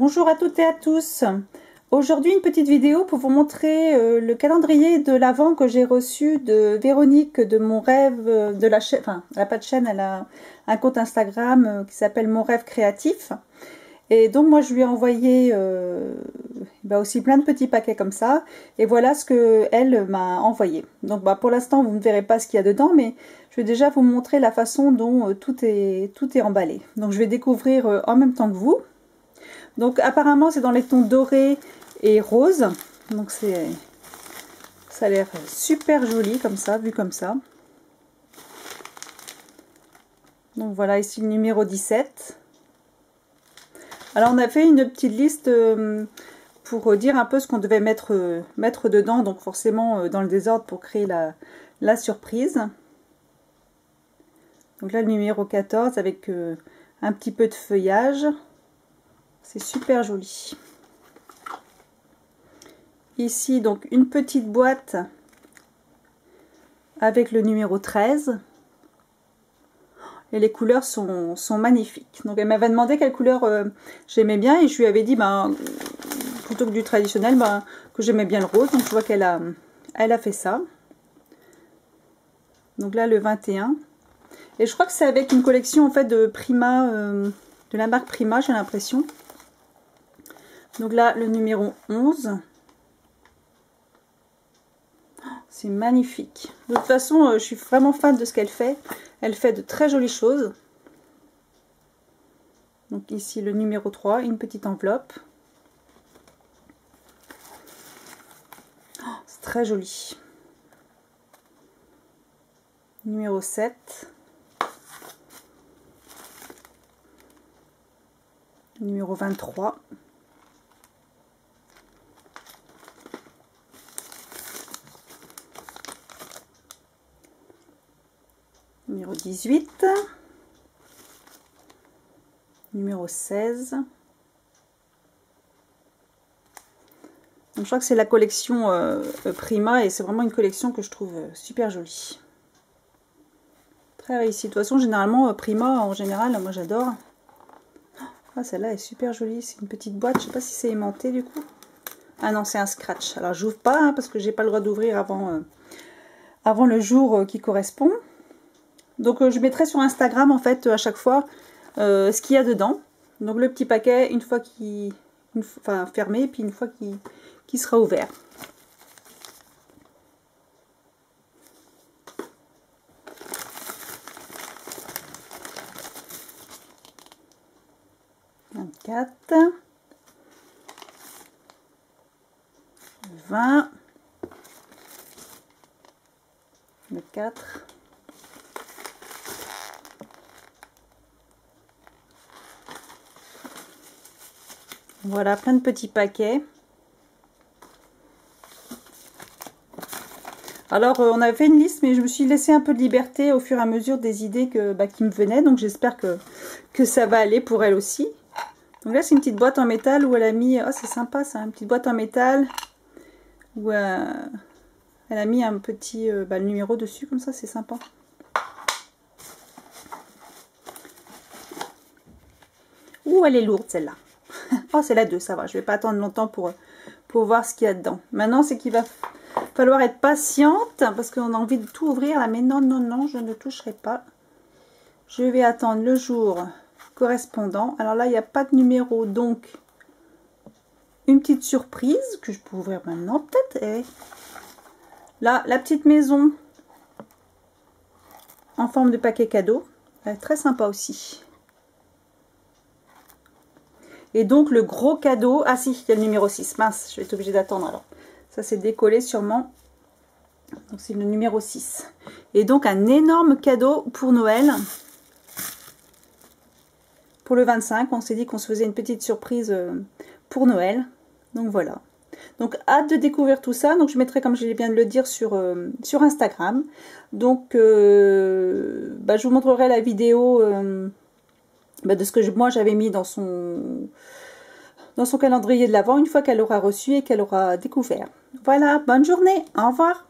Bonjour à toutes et à tous. Aujourd'hui une petite vidéo pour vous montrer euh, le calendrier de l'Avent que j'ai reçu de Véronique de Mon Rêve euh, de la chaîne. Enfin, elle n'a pas de chaîne, elle a un compte Instagram euh, qui s'appelle Mon Rêve Créatif. Et donc moi je lui ai envoyé bah, aussi plein de petits paquets comme ça. Et voilà ce que elle m'a envoyé. Donc bah, pour l'instant vous ne verrez pas ce qu'il y a dedans, mais je vais déjà vous montrer la façon dont tout, est, tout est emballé. Donc je vais découvrir en même temps que vous. Donc apparemment c'est dans les tons dorés et rose. Donc c'est ça a l'air super joli comme ça, vu comme ça. Donc voilà ici le numéro 17. Alors on a fait une petite liste euh, pour dire un peu ce qu'on devait mettre, mettre dedans, donc forcément euh, dans le désordre pour créer la, surprise. Donc là le numéro 14 avec euh, un petit peu de feuillage. C'est super joli. Ici, donc, une petite boîte avec le numéro 13. Et les couleurs sont, magnifiques. Donc, elle m'avait demandé quelle couleur euh, j'aimais bien. Et je lui avais dit, ben, plutôt que du traditionnel, ben, que j'aimais bien le rose. Donc, je vois qu'elle a, elle a fait ça. Donc là, le 21. Et je crois que c'est avec une collection, en fait, de Prima, euh, de la marque Prima, j'ai l'impression. Donc là, le numéro 11. C'est magnifique. De toute façon, euh, je suis vraiment fan de ce qu'elle fait. Elle fait de très jolies choses. Donc ici, le numéro 3, une petite enveloppe. Oh, c'est très joli. Numéro 7. Numéro 23. Numéro 18, numéro 16. je crois que c'est la collection euh, Prima et c'est vraiment une collection que je trouve euh, super jolie. Très réussie. De toute façon, généralement, euh, Prima, en général, moi j'adore. Ah, celle-là est super jolie. C'est une petite boîte. Je sais pas si c'est aimanté du coup. Ah non, c'est un scratch. Alors, j'ouvre pas hein, parce que j'ai pas le droit d'ouvrir avant, avant le jour qui correspond. Donc euh, je mettrai sur Instagram en fait à chaque fois euh, ce qu'il y a dedans. Donc le petit paquet une fois qu'il enfin fermé puis une fois qu'il sera ouvert. « 24 20 le 4 Voilà, plein de petits paquets. Alors, euh, on avait fait une liste, mais je me suis laissé un peu de liberté au fur et à mesure des idées que, bah, qui me venaient. Donc, j'espère que, ça va aller pour elle aussi. Donc là, c'est une petite boîte en métal où elle a mis... Oh, c'est sympa, ça, une petite boîte en métal où euh, elle a mis un petit euh, bah, numéro dessus, comme ça, c'est sympa. Ouh, elle est lourde, celle-là. Oh, c'est la 2, ça va. Je vais pas attendre longtemps pour, voir ce qu'il y a dedans. Maintenant, c'est qu'il va falloir être patiente parce qu'on a envie de tout ouvrir là. Mais non, non, non, je ne toucherai pas. Je vais attendre le jour correspondant. Alors là, il n'y a pas de numéro, donc une petite surprise que je peux ouvrir maintenant peut-être. Là, la petite maison en forme de paquet cadeau. Très sympa aussi. Et donc le gros cadeau, ah si, il y a le numéro 6, mince, je vais être obligée d'attendre alors. Ça c'est décollé sûrement. Donc c'est le numéro 6. Et donc un énorme cadeau pour Noël. Pour le 25, on s'est dit qu'on se faisait une petite surprise euh, pour Noël. Donc voilà. Donc hâte de découvrir tout ça. Donc je mettrai, comme je viens de le dire, sur, euh, Instagram. Donc euh, bah, je vous montrerai la vidéo bah, de ce que moi j'avais mis dans son, dans son calendrier de l'avant une fois qu'elle aura reçu et qu'elle aura découvert. Voilà, bonne journée, au revoir